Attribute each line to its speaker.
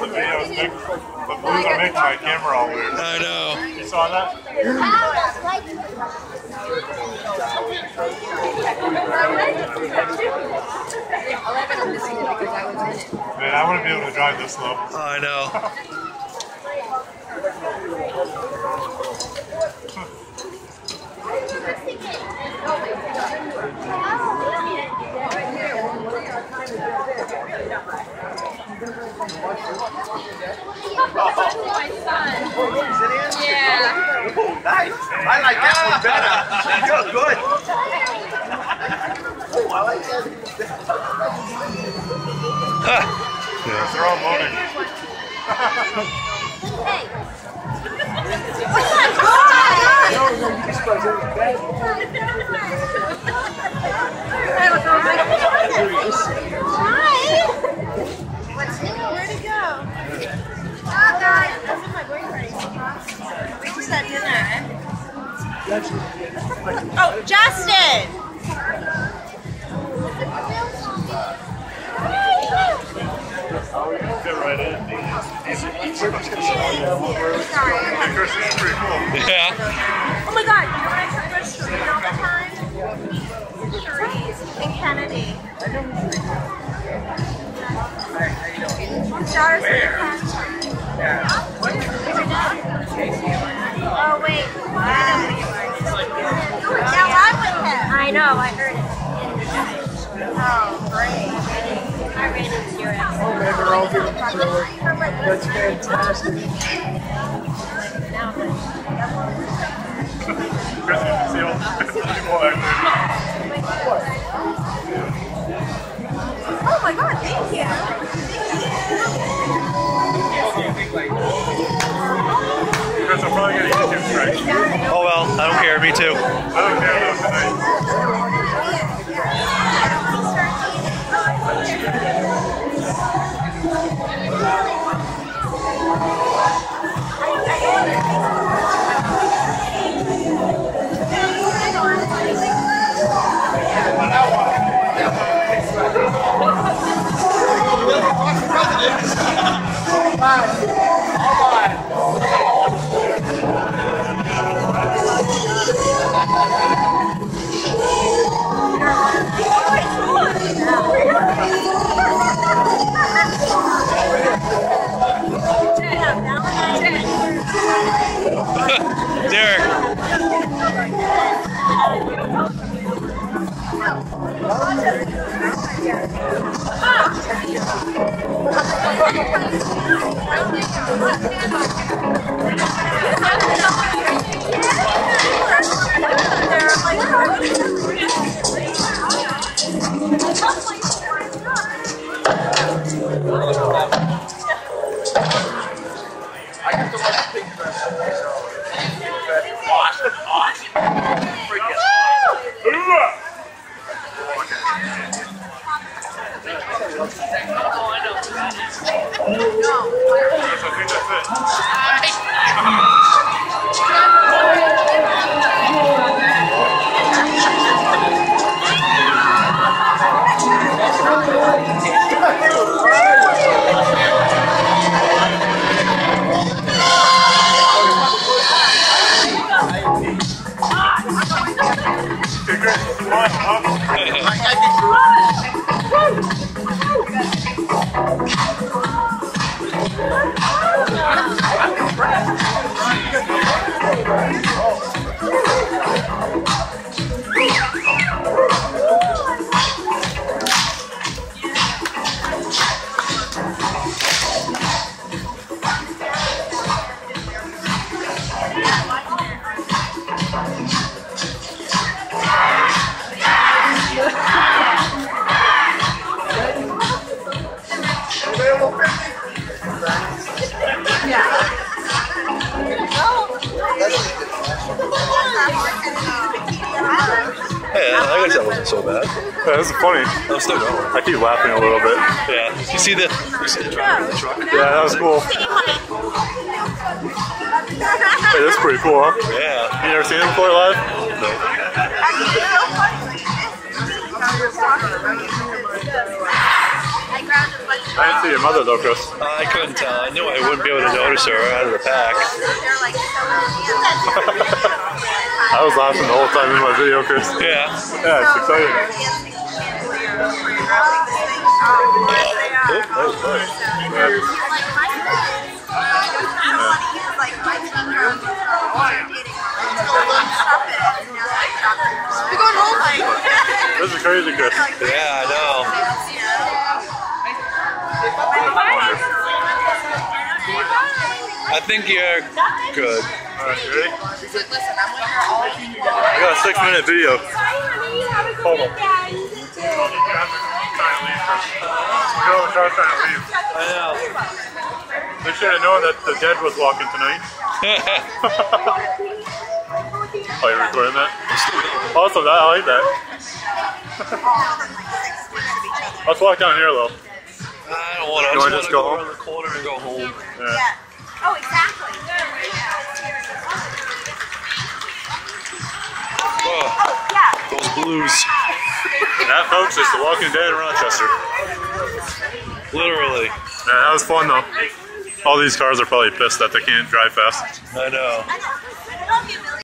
Speaker 1: the videos make, the blues are making my camera all weird.
Speaker 2: I know.
Speaker 1: You saw that? Man, I want to be able to drive this slow.
Speaker 2: I know.
Speaker 3: Nice. I like that one better. Good, good. Oh, I like that.
Speaker 1: They're all moaning.
Speaker 4: Where'd Oh, Justin!
Speaker 1: Fit right in. Hey, Chris, this is pretty cool.
Speaker 2: Yeah.
Speaker 4: Oh my god, you know what I restaurant all the time? Cherise and Kennedy. Daughters know, I heard it. Oh, great. I ran into your ass.
Speaker 5: Oh, man, they're all getting through it. That's fantastic.
Speaker 1: You can see all the people back
Speaker 4: Oh my god, thank you.
Speaker 1: there. Chris, I'm probably going to YouTube strike.
Speaker 2: Oh well, I don't care. Me too.
Speaker 1: I don't care
Speaker 2: Derek. I Yeah, I guess that wasn't so bad.
Speaker 1: Yeah, this funny.
Speaker 2: I'm still going.
Speaker 1: I keep laughing a little bit.
Speaker 2: Yeah. You see the you see the driver of the truck?
Speaker 1: Yeah, that was cool. Hey, that's pretty cool, huh?
Speaker 2: Yeah.
Speaker 1: You never seen him before live?
Speaker 2: No.
Speaker 4: I around as much as
Speaker 1: I didn't see your mother though, Chris.
Speaker 2: I couldn't tell. I knew I wouldn't be able to notice her out of the pack.
Speaker 1: I was laughing the whole time in my video, Chris.
Speaker 2: Yeah.
Speaker 1: Yeah, it's exciting.
Speaker 2: Oh, that was nice.
Speaker 4: We're going home, like.
Speaker 1: This is crazy, Chris.
Speaker 2: Yeah, I know. I think you're good.
Speaker 1: Alright, you ready? I got a six minute video. Hold on.
Speaker 4: day.
Speaker 1: Look at all the cars trying to leave.
Speaker 2: I know.
Speaker 1: They should have known that the dead was walking tonight. Are you're recording that? Awesome, that, I like that. Let's walk down here, though.
Speaker 2: I don't want to.
Speaker 1: You wanna just go home?
Speaker 2: the corner and go home.
Speaker 1: Yeah.
Speaker 4: Oh, exactly.
Speaker 2: Oh,
Speaker 4: Yeah.
Speaker 2: those blues.
Speaker 1: That, folks, is The Walking Dead in Rochester.
Speaker 2: Literally.
Speaker 1: Yeah, that was fun, though. All these cars are probably pissed that they can't drive fast.
Speaker 2: I know.
Speaker 4: I know.